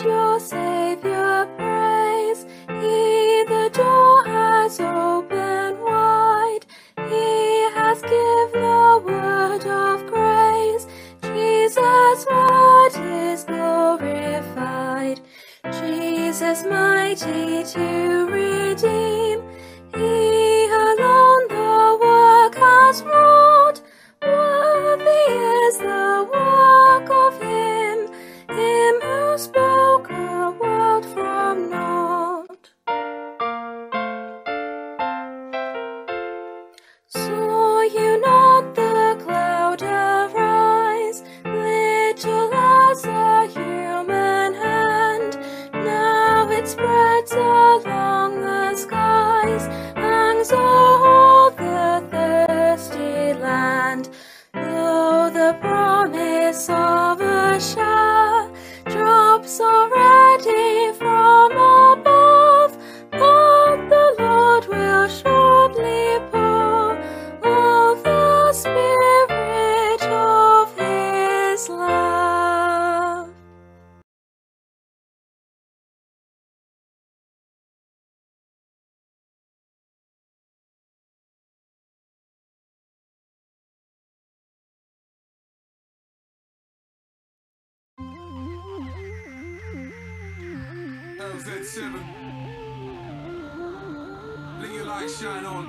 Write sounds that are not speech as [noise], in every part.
of your Savior, praise. He the door has opened wide. He has given the word of grace. Jesus' word is glorified. Jesus mighty to LZ7. Let your light shine on.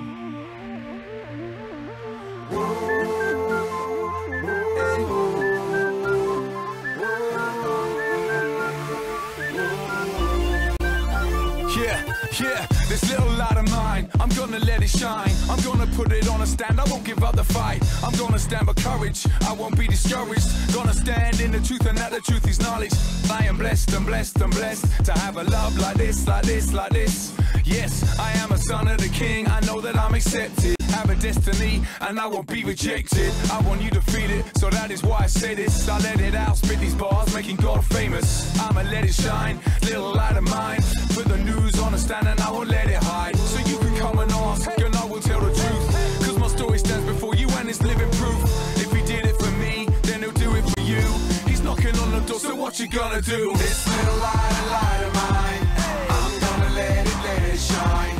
Yeah, I'm gonna let it shine. I'm gonna put it on a stand, I won't give up the fight. I'm gonna stand for courage, I won't be discouraged. Gonna stand in the truth, and that the truth is knowledge. I am blessed, I'm blessed, I'm blessed to have a love like this, like this, like this. Yes, I am a son of the king, I know that I'm accepted. Have a destiny, and I won't be rejected. I want you to feel it, so that is why I say this. I let it out, spit these bars, making God famous. I'ma let it shine, little light of mine. Put the news on a stand, and I won't let it hide. So you can come and ask, and I will tell the truth. Cause my story stands before you, and it's living proof. If he did it for me, then he'll do it for you. He's knocking on the door, so what you gonna do? This little light, a light of mine. I'm gonna let it, let it shine.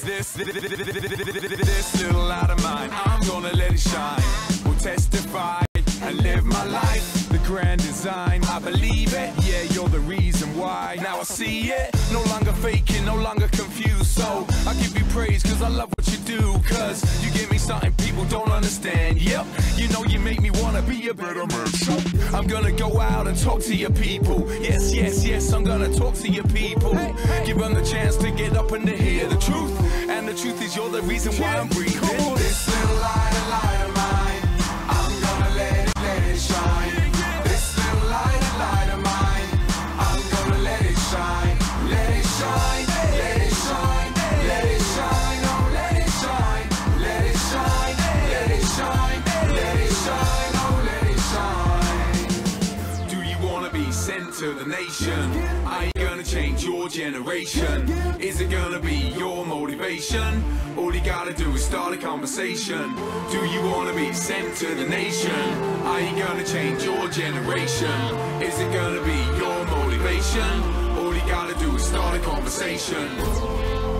This, this, this, little light of mine, I'm gonna let it shine. Will testify and live my life. Grand design, I believe it. Yeah, you're the reason why. Now I see it. No longer faking, no longer confused. So I give you praise cause I love what you do. Cause you give me something people don't understand. Yep, you know you make me wanna be a better man. So I'm gonna go out and talk to your people. Yes, yes, yes, I'm gonna talk to your people. Give them the chance to get up and to hear the truth. And the truth is, you're the reason why I'm breathing. This little light, light generation? Is it gonna be your motivation? All you gotta do is start a conversation. Do you wanna be sent to the nation? Are you gonna change your generation? Is it gonna be your motivation? All you gotta do is start a conversation.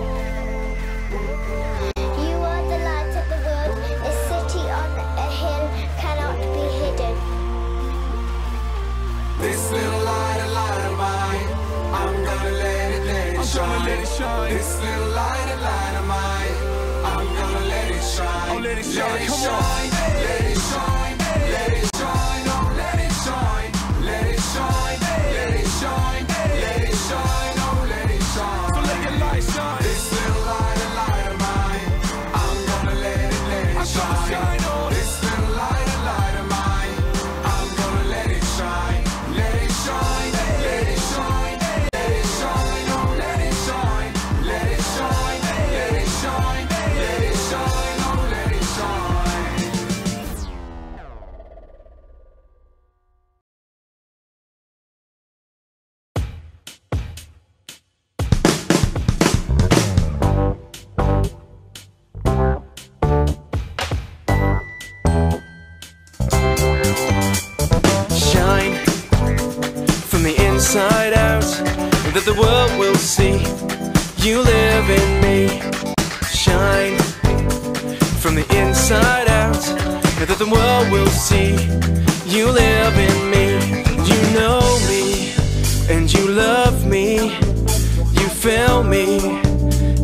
Me,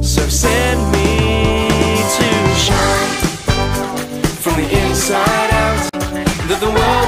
so send me to shine from the inside out, that the world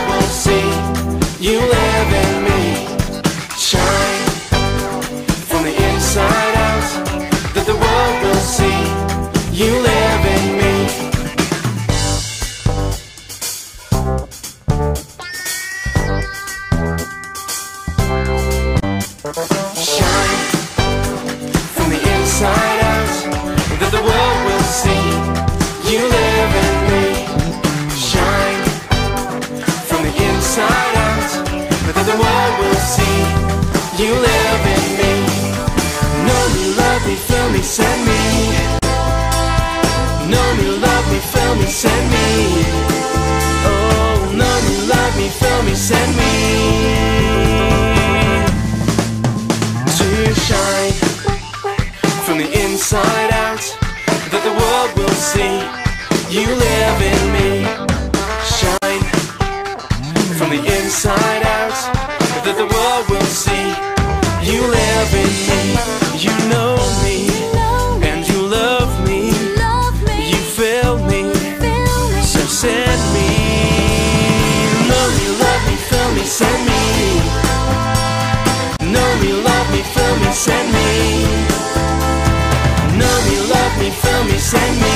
send me.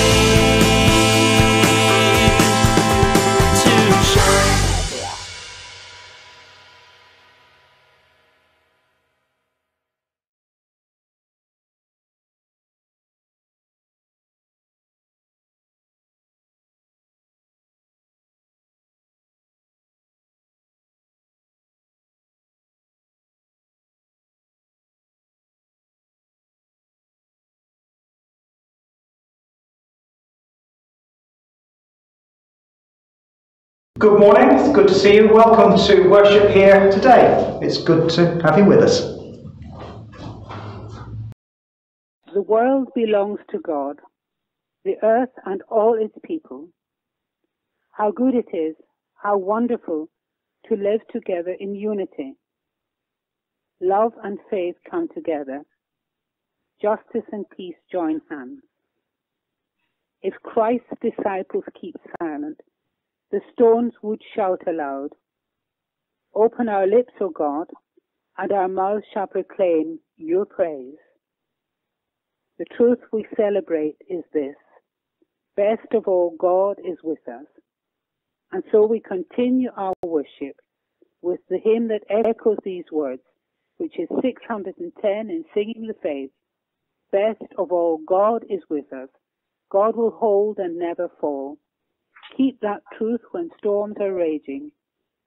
Good morning, it's good to see you. Welcome to worship here today. It's good to have you with us. The world belongs to God, the earth and all its people. How good it is, how wonderful to live together in unity. Love and faith come together. Justice and peace join hands. If Christ's disciples keep silent, the stones would shout aloud. Open our lips, O God, and our mouths shall proclaim your praise. The truth we celebrate is this. Best of all, God is with us. And so we continue our worship with the hymn that echoes these words, which is 610 in Singing the Faith. Best of all, God is with us. God will hold and never fall. Keep that truth when storms are raging.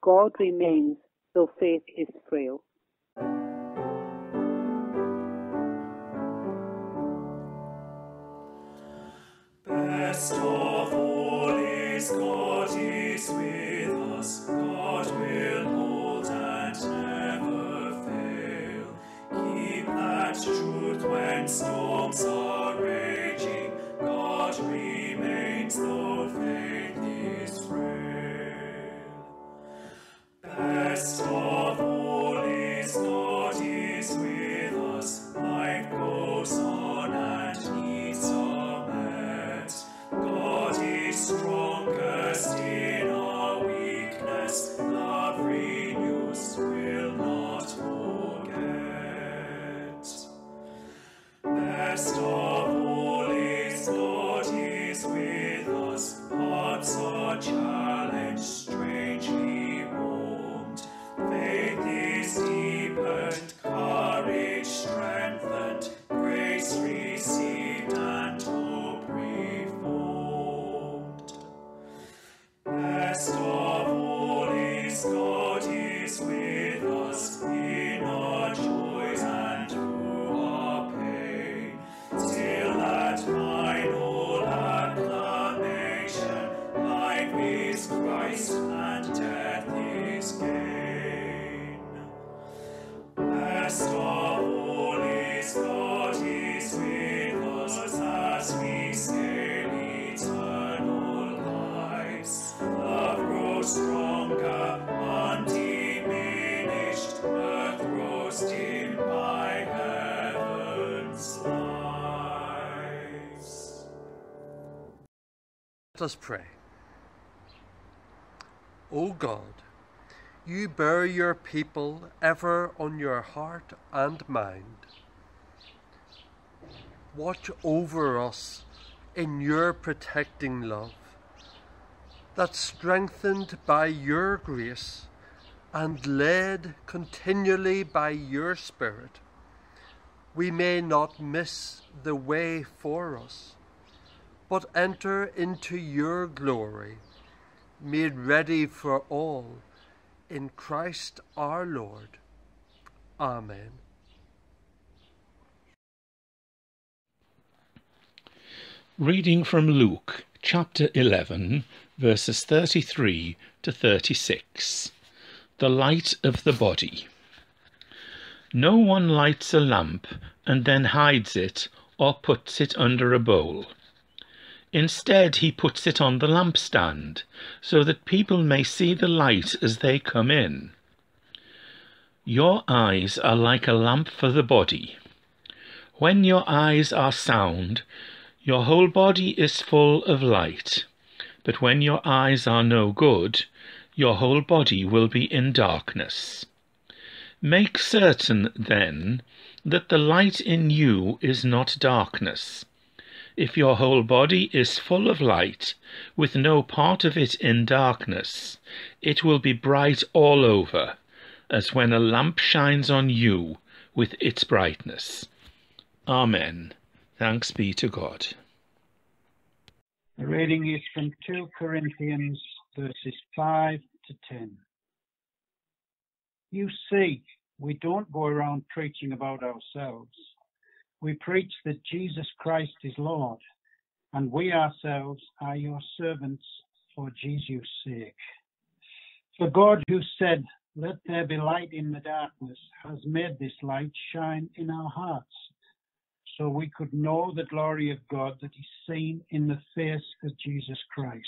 God remains, though faith is frail. Best of all is God is with us. God will hold and never fail. Keep that truth when storms are raging. God remains though Best of all us pray. O God, you bear your people ever on your heart and mind. Watch over us in your protecting love, that strengthened by your grace and led continually by your Spirit, we may not miss the way for us, but enter into your glory, made ready for all, in Christ our Lord. Amen. Reading from Luke chapter 11, verses 33 to 36. The light of the body. No one lights a lamp and then hides it or puts it under a bowl. Instead, he puts it on the lampstand so that people may see the light as they come in. Your eyes are like a lamp for the body. When your eyes are sound, your whole body is full of light, but when your eyes are no good, your whole body will be in darkness. Make certain, then, that the light in you is not darkness. If your whole body is full of light, with no part of it in darkness, it will be bright all over, as when a lamp shines on you with its brightness. Amen. Thanks be to God. The reading is from 2 Corinthians verses 5 to 10. You see, we don't go around preaching about ourselves. We preach that Jesus Christ is Lord, and we ourselves are your servants for Jesus' sake. For God, who said, Let there be light in the darkness, has made this light shine in our hearts so we could know the glory of God that is seen in the face of Jesus Christ.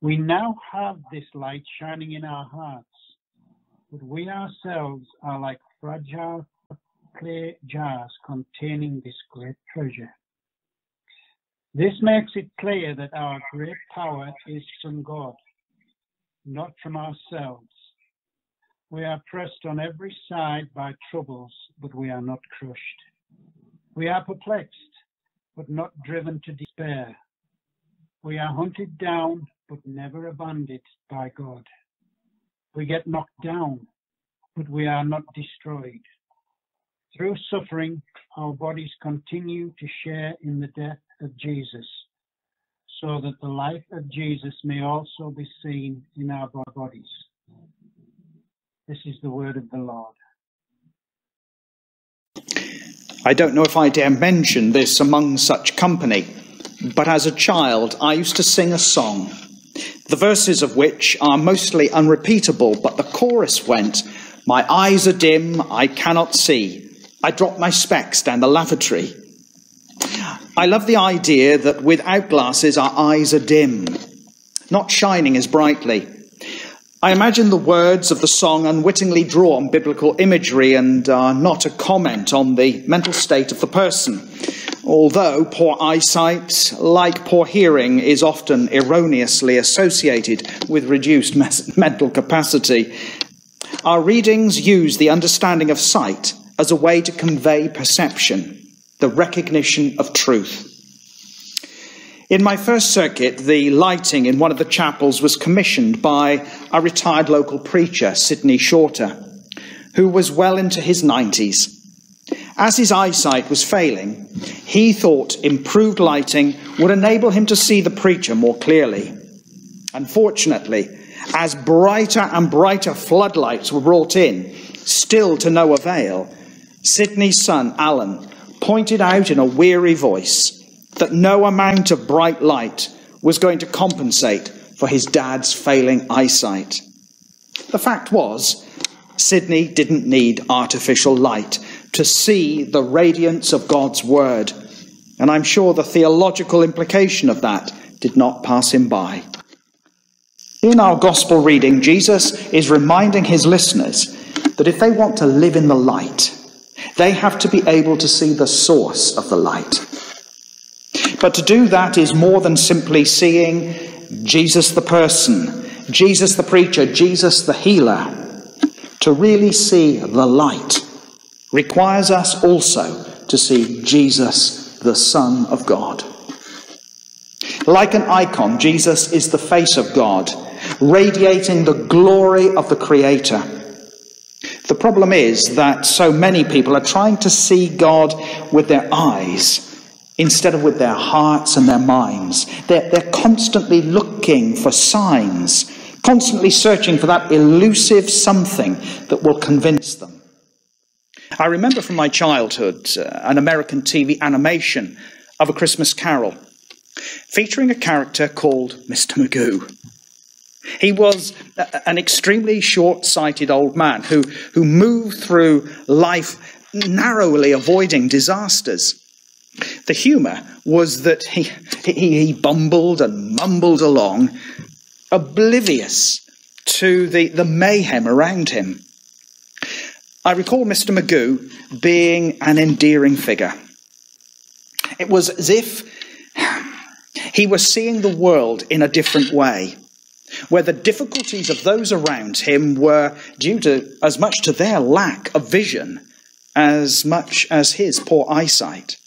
We now have this light shining in our hearts, but we ourselves are like fragile clay jars containing this great treasure. This makes it clear that our great power is from God, not from ourselves. We are pressed on every side by troubles, but we are not crushed. We are perplexed, but not driven to despair. We are hunted down, but never abandoned by God. We get knocked down, but we are not destroyed. Through suffering, our bodies continue to share in the death of Jesus, so that the life of Jesus may also be seen in our bodies. This is the word of the Lord. I don't know if I dare mention this among such company, but as a child I used to sing a song, the verses of which are mostly unrepeatable, but the chorus went, My eyes are dim, I cannot see. I drop my specs down the lavatory. I love the idea that without glasses our eyes are dim, not shining as brightly. I imagine the words of the song unwittingly draw on biblical imagery and are not a comment on the mental state of the person. Although poor eyesight, like poor hearing, is often erroneously associated with reduced [laughs] mental capacity, our readings use the understanding of sight as a way to convey perception, the recognition of truth. In my first circuit, the lighting in one of the chapels was commissioned by a retired local preacher, Sidney Shorter, who was well into his 90s. As his eyesight was failing, he thought improved lighting would enable him to see the preacher more clearly. Unfortunately, as brighter and brighter floodlights were brought in, still to no avail, Sidney's son, Alan, pointed out in a weary voice that no amount of bright light was going to compensate for his dad's failing eyesight. The fact was, Sydney didn't need artificial light to see the radiance of God's Word. And I'm sure the theological implication of that did not pass him by. In our gospel reading, Jesus is reminding his listeners that if they want to live in the light, they have to be able to see the source of the light. But to do that is more than simply seeing Jesus the person, Jesus the preacher, Jesus the healer. To really see the light requires us also to see Jesus the Son of God. Like an icon, Jesus is the face of God, radiating the glory of the Creator. The problem is that so many people are trying to see God with their eyes instead of with their hearts and their minds. They're, they're constantly looking for signs, constantly searching for that elusive something that will convince them. I remember from my childhood uh, an American TV animation of a Christmas carol featuring a character called Mr. Magoo. He was an extremely short sighted old man who, who moved through life narrowly avoiding disasters. The humour was that he, he, he bumbled and mumbled along, oblivious to the, the mayhem around him. I recall Mr. Magoo being an endearing figure. It was as if he was seeing the world in a different way, where the difficulties of those around him were due to as much to their lack of vision as much as his poor eyesight.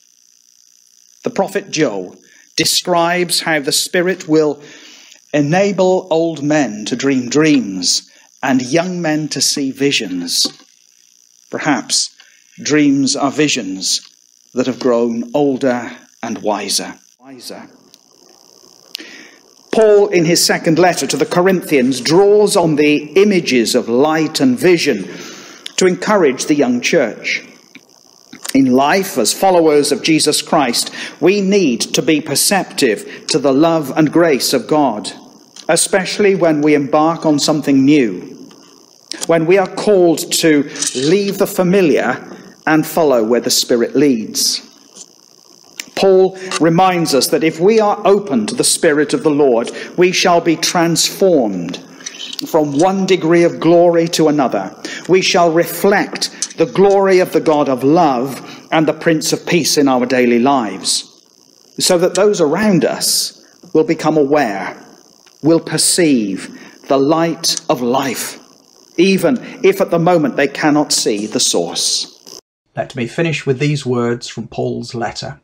The prophet Joel describes how the Spirit will enable old men to dream dreams and young men to see visions. Perhaps dreams are visions that have grown older and wiser. wiser. Paul, in his second letter to the Corinthians, draws on the images of light and vision to encourage the young church. In life, as followers of Jesus Christ, we need to be perceptive to the love and grace of God, especially when we embark on something new, when we are called to leave the familiar and follow where the Spirit leads. Paul reminds us that if we are open to the Spirit of the Lord, we shall be transformed from one degree of glory to another. We shall reflect the glory of the God of love and the Prince of Peace in our daily lives, so that those around us will become aware, will perceive the light of life, even if at the moment they cannot see the source. Let me finish with these words from Paul's letter.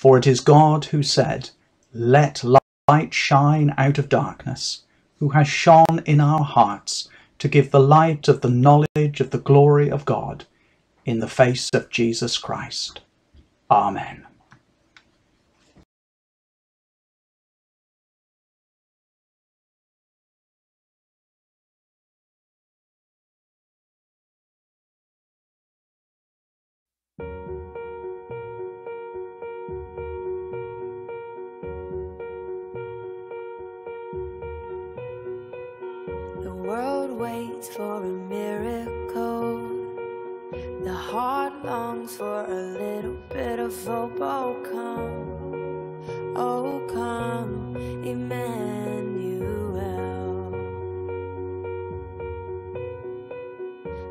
For it is God who said, Let light shine out of darkness, who has shone in our hearts to give the light of the knowledge of the glory of God in the face of Jesus Christ. Amen. Waits for a miracle. The heart longs for a little bit of hope. Oh, come, oh, come, Emmanuel.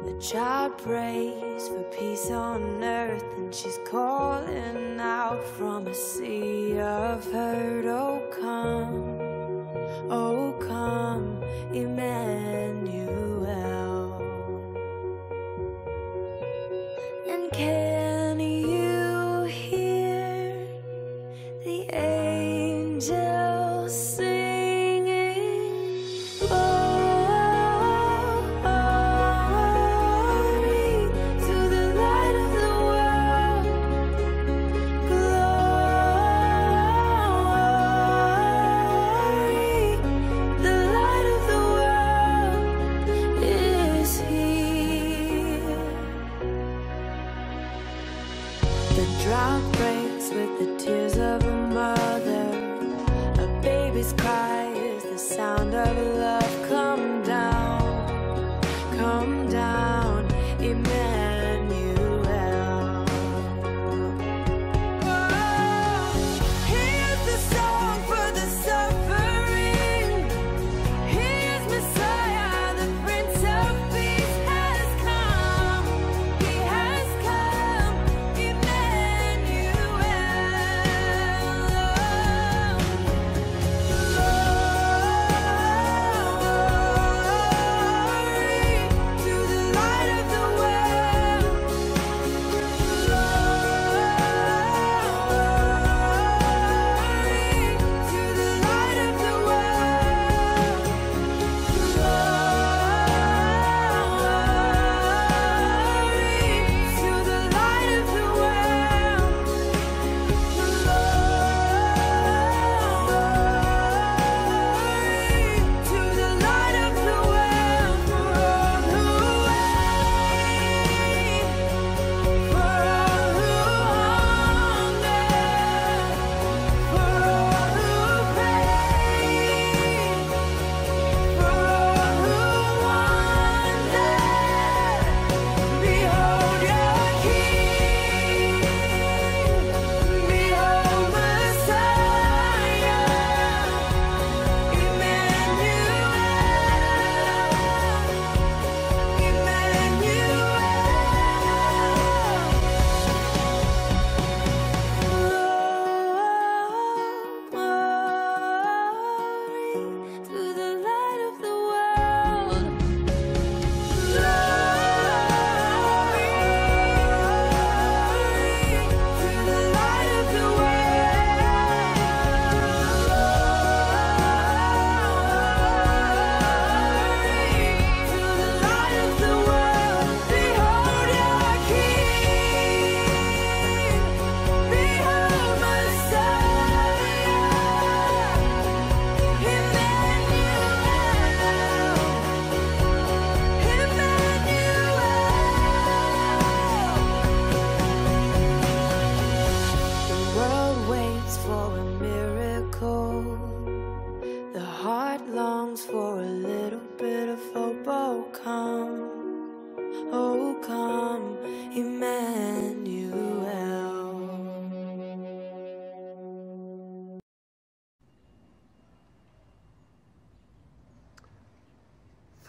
The child prays for peace on earth, and she's calling out from a sea of hurt. Oh, come. Oh, come, Emmanuel.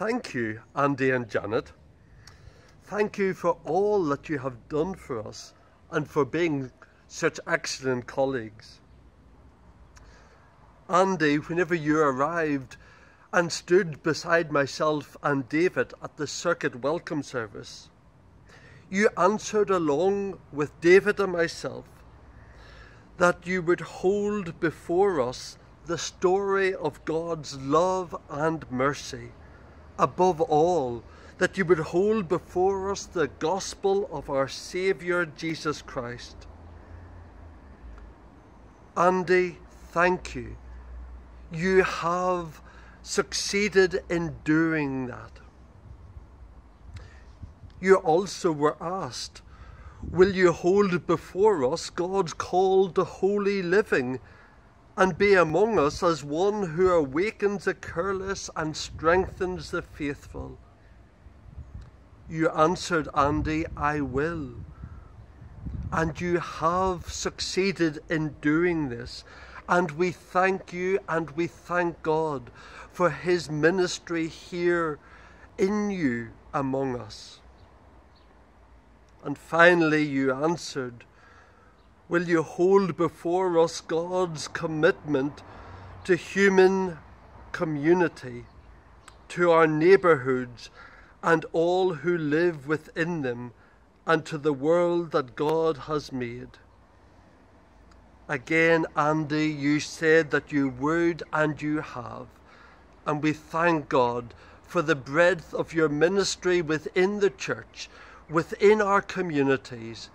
Thank you, Andy and Janet. Thank you for all that you have done for us and for being such excellent colleagues. Andy, whenever you arrived and stood beside myself and David at the circuit welcome service, you answered along with David and myself that you would hold before us the story of God's love and mercy. Above all, that you would hold before us the gospel of our Saviour Jesus Christ. Andy, thank you. You have succeeded in doing that. You also were asked, Will you hold before us God's call to holy living and be among us as one who awakens the careless and strengthens the faithful? You answered, Andy, I will. And you have succeeded in doing this. And we thank you and we thank God for his ministry here in you among us. And finally, you answered, Will you hold before us God's commitment to human community, to our neighbourhoods, and all who live within them, and to the world that God has made? Again, Andy, you said that you would and you have. And we thank God for the breadth of your ministry within the church, within our communities,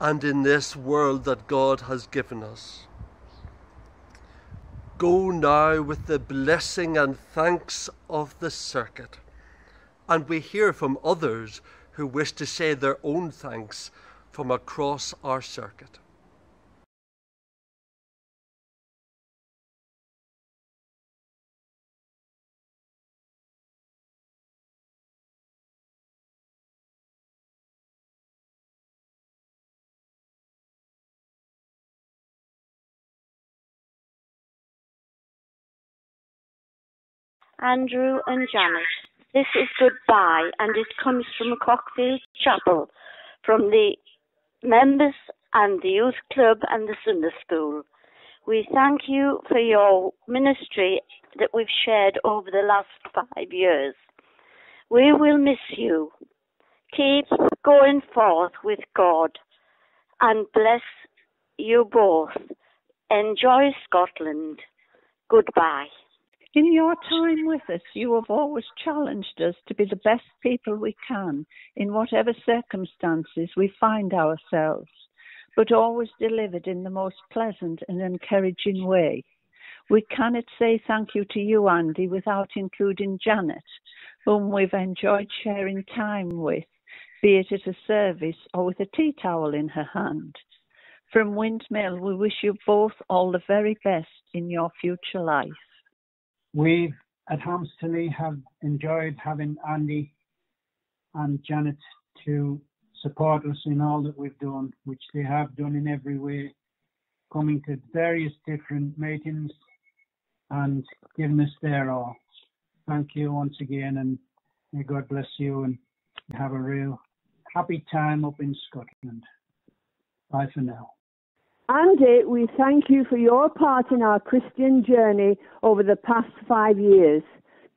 and in this world that God has given us. Go now with the blessing and thanks of the circuit. And we hear from others who wish to say their own thanks from across our circuit. Andrew and Janet. This is goodbye, and it comes from Cockfield Chapel, from the members and the youth club and the Sunday school. We thank you for your ministry that we've shared over the last five years. We will miss you. Keep going forth with God and bless you both. Enjoy Scotland. Goodbye. In your time with us, you have always challenged us to be the best people we can in whatever circumstances we find ourselves, but always delivered in the most pleasant and encouraging way. We cannot say thank you to you, Andy, without including Janet, whom we've enjoyed sharing time with, be it at a service or with a tea towel in her hand. From Windmill, we wish you both all the very best in your future life. We at Hamsterley have enjoyed having Andy and Janet to support us in all that we've done, which they have done in every way, coming to various different meetings and giving us their all. Thank you once again, and may God bless you and have a real happy time up in Scotland. Bye for now. Andy, we thank you for your part in our Christian journey over the past five years.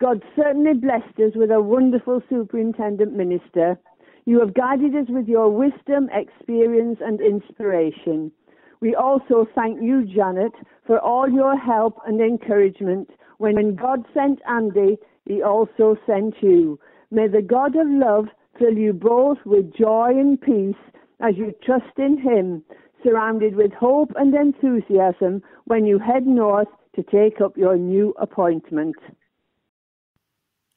God certainly blessed us with a wonderful superintendent minister. You have guided us with your wisdom, experience, and inspiration. We also thank you, Janet, for all your help and encouragement. When God sent Andy, he also sent you. May the God of love fill you both with joy and peace as you trust in him surrounded with hope and enthusiasm when you head north to take up your new appointment.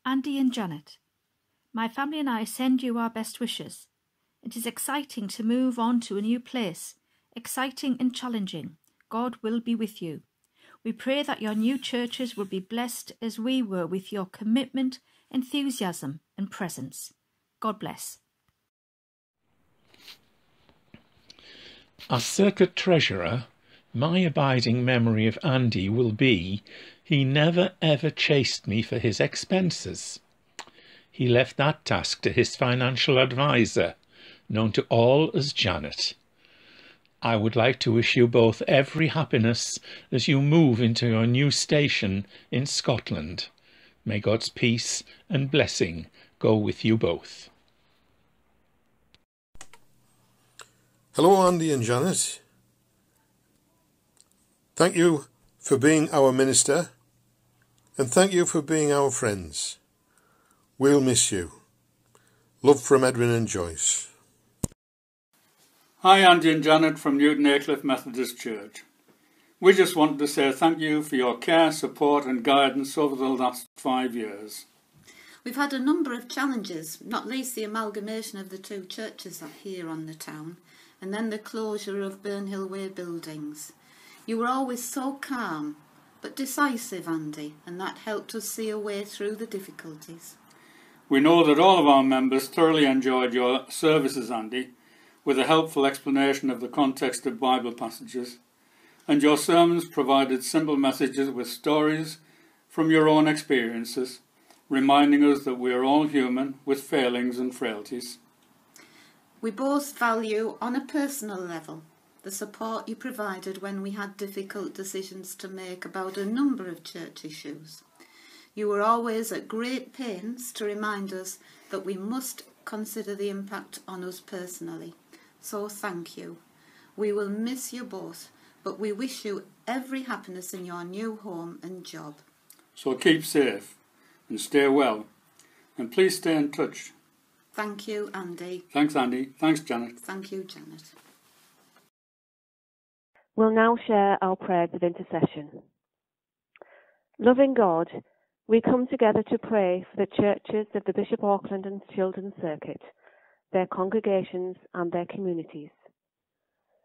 Andy and Janet, my family and I send you our best wishes. It is exciting to move on to a new place, exciting and challenging. God will be with you. We pray that your new churches will be blessed as we were with your commitment, enthusiasm, and presence. God bless. As circuit treasurer, my abiding memory of Andy will be he never ever chased me for his expenses. he left that task to his financial adviser, known to all as Janet. I would like to wish you both every happiness as you move into your new station in Scotland. May God's peace and blessing go with you both. Hello, Andy and Janet. Thank you for being our minister, and thank you for being our friends. We'll miss you. Love from Edwin and Joyce. Hi, Andy and Janet from Newton Aycliffe Methodist Church. We just wanted to say thank you for your care, support, and guidance over the last five years. We've had a number of challenges, not least the amalgamation of the two churches here on the town, and then the closure of Burnhill Way buildings. You were always so calm, but decisive, Andy, and that helped us see a way through the difficulties. We know that all of our members thoroughly enjoyed your services, Andy, with a helpful explanation of the context of Bible passages, and your sermons provided simple messages with stories from your own experiences, reminding us that we are all human with failings and frailties. We both value, on a personal level, the support you provided when we had difficult decisions to make about a number of church issues. You were always at great pains to remind us that we must consider the impact on us personally. So thank you. We will miss you both, but we wish you every happiness in your new home and job. So keep safe and stay well, and please stay in touch. Thank you, Andy. Thanks, Andy. Thanks, Janet. Thank you, Janet. We'll now share our prayers of intercession. Loving God, we come together to pray for the churches of the Bishop Auckland and Shildon Circuit, their congregations and their communities.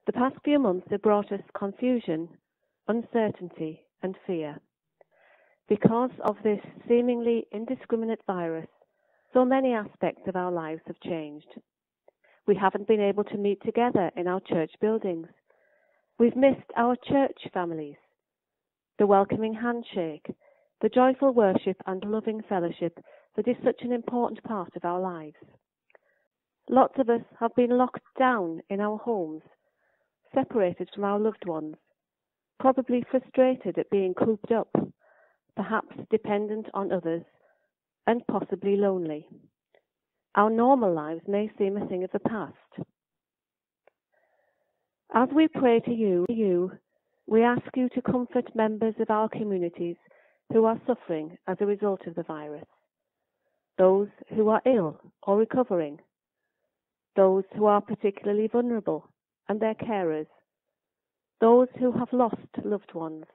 The past few months have brought us confusion, uncertainty and fear. Because of this seemingly indiscriminate virus, so many aspects of our lives have changed. We haven't been able to meet together in our church buildings. We've missed our church families, the welcoming handshake, the joyful worship and loving fellowship that is such an important part of our lives. Lots of us have been locked down in our homes, separated from our loved ones, probably frustrated at being cooped up, perhaps dependent on others, and possibly lonely. Our normal lives may seem a thing of the past. As we pray to you, you, we ask you to comfort members of our communities who are suffering as a result of the virus, those who are ill or recovering, those who are particularly vulnerable and their carers, those who have lost loved ones,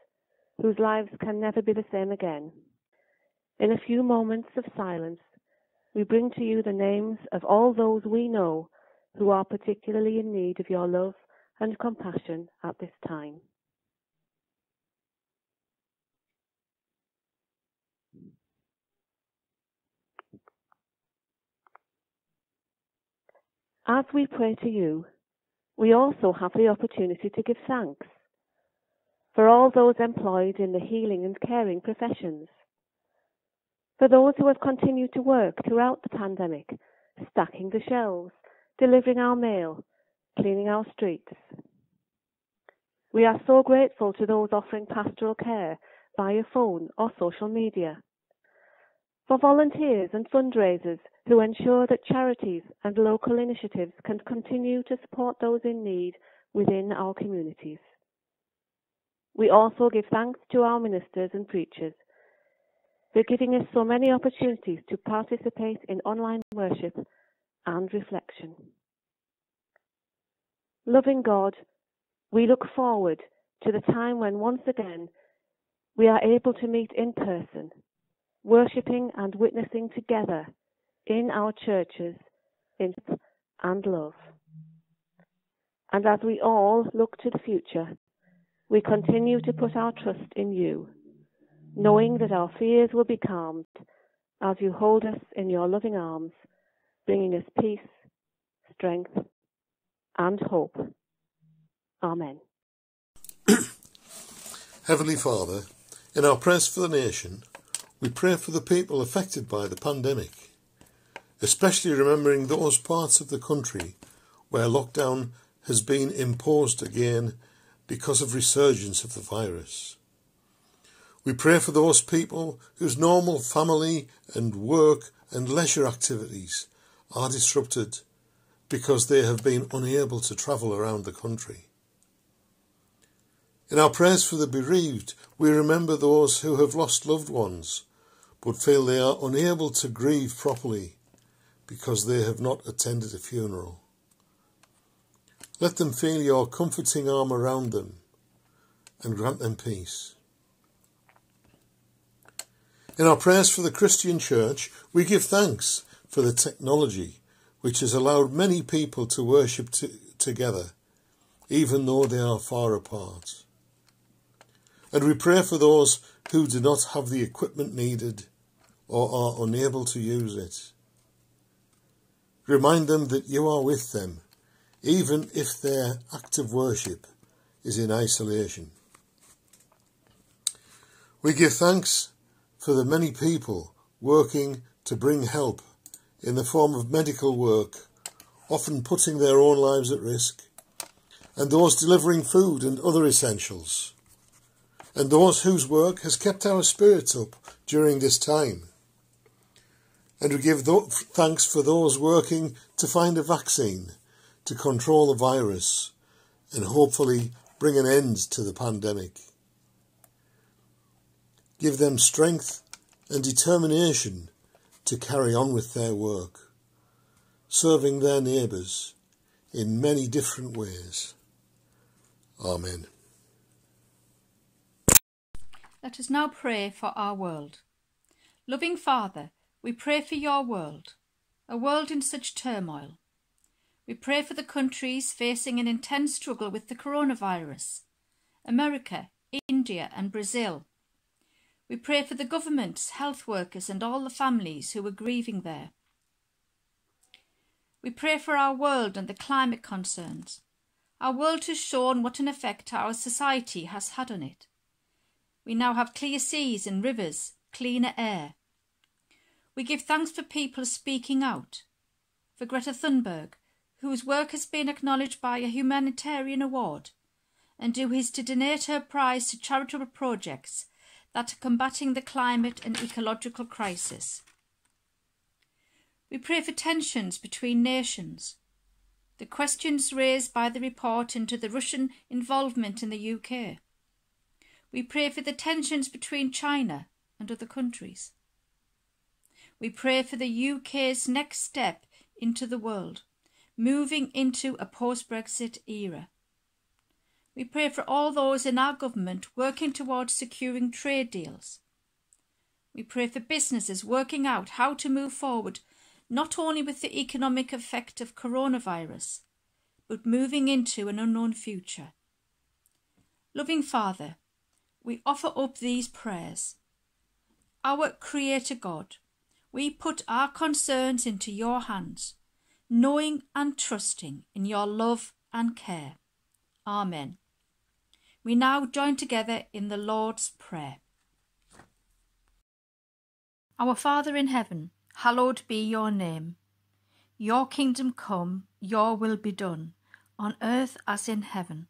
whose lives can never be the same again. In a few moments of silence, we bring to you the names of all those we know who are particularly in need of your love and compassion at this time. As we pray to you, we also have the opportunity to give thanks for all those employed in the healing and caring professions, for those who have continued to work throughout the pandemic, stacking the shelves, delivering our mail, cleaning our streets. We are so grateful to those offering pastoral care via phone or social media, for volunteers and fundraisers who ensure that charities and local initiatives can continue to support those in need within our communities. We also give thanks to our ministers and preachers for giving us so many opportunities to participate in online worship and reflection. Loving God, we look forward to the time when once again we are able to meet in person, worshipping and witnessing together in our churches in and love. And as we all look to the future, we continue to put our trust in you, knowing that our fears will be calmed as you hold us in your loving arms, bringing us peace, strength, and hope. Amen. [clears throat] Heavenly Father, in our prayers for the nation, we pray for the people affected by the pandemic especially remembering those parts of the country where lockdown has been imposed again because of resurgence of the virus. We pray for those people whose normal family and work and leisure activities are disrupted because they have been unable to travel around the country. In our prayers for the bereaved, we remember those who have lost loved ones but feel they are unable to grieve properly because they have not attended a funeral. Let them feel your comforting arm around them and grant them peace. In our prayers for the Christian Church, we give thanks for the technology which has allowed many people to worship together, even though they are far apart. And we pray for those who do not have the equipment needed or are unable to use it. Remind them that you are with them, even if their act of worship is in isolation. We give thanks for the many people working to bring help in the form of medical work, often putting their own lives at risk, and those delivering food and other essentials, and those whose work has kept our spirits up during this time. And we give thanks for those working to find a vaccine to control the virus and hopefully bring an end to the pandemic. Give them strength and determination to carry on with their work, serving their neighbours in many different ways. Amen. Let us now pray for our world. Loving Father, we pray for your world, a world in such turmoil. We pray for the countries facing an intense struggle with the coronavirus America, India, and Brazil. We pray for the governments, health workers, and all the families who are grieving there. We pray for our world and the climate concerns. Our world has shown what an effect our society has had on it. We now have clear seas and rivers, cleaner air. We give thanks for people speaking out, for Greta Thunberg, whose work has been acknowledged by a humanitarian award, and who is to donate her prize to charitable projects that are combating the climate and ecological crisis. We pray for tensions between nations, the questions raised by the report into the Russian involvement in the UK. We pray for the tensions between China and other countries. We pray for the UK's next step into the world, moving into a post Brexit era. We pray for all those in our government working towards securing trade deals. We pray for businesses working out how to move forward not only with the economic effect of coronavirus, but moving into an unknown future. Loving Father, we offer up these prayers. Our Creator God, we put our concerns into your hands, knowing and trusting in your love and care. Amen. We now join together in the Lord's Prayer. Our Father in heaven, hallowed be your name. Your kingdom come, your will be done, on earth as in heaven.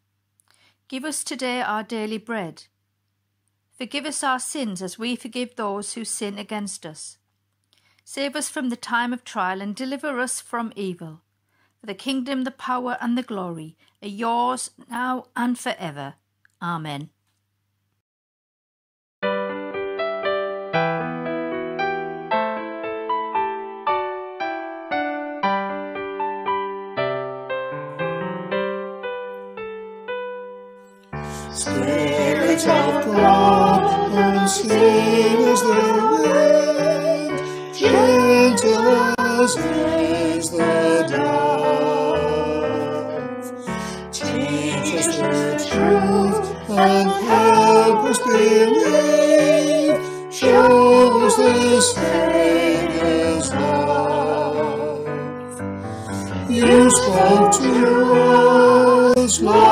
Give us today our daily bread. Forgive us our sins as we forgive those who sin against us Save us from the time of trial and deliver us from evil. The kingdom, the power, and the glory are yours now and forever. Amen. Spirit of God, unseen as the wind, gentle as Savior's love. You spoke to us long,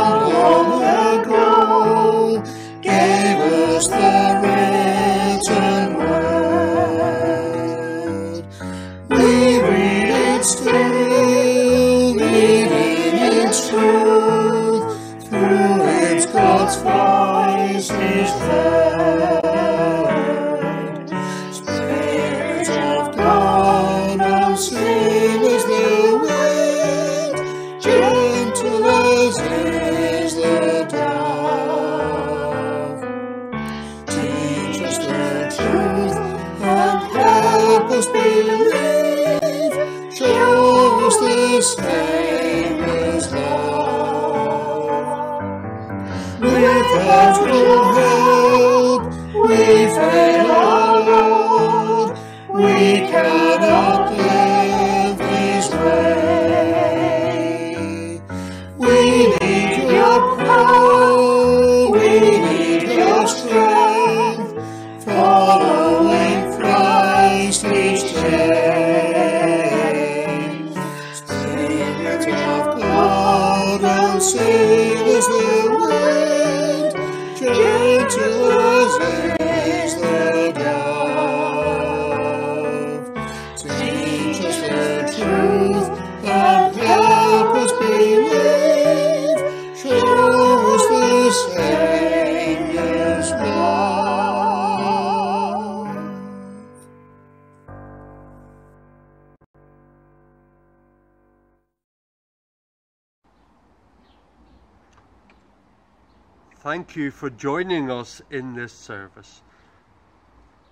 Thank you for joining us in this service.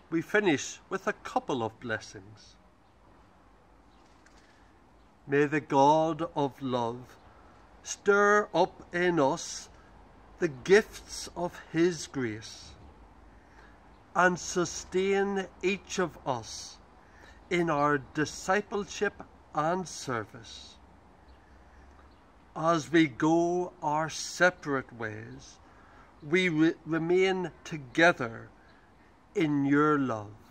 We finish with a couple of blessings. May the God of love stir up in us the gifts of His grace and sustain each of us in our discipleship and service. As we go our separate ways, we re- remain together in your love.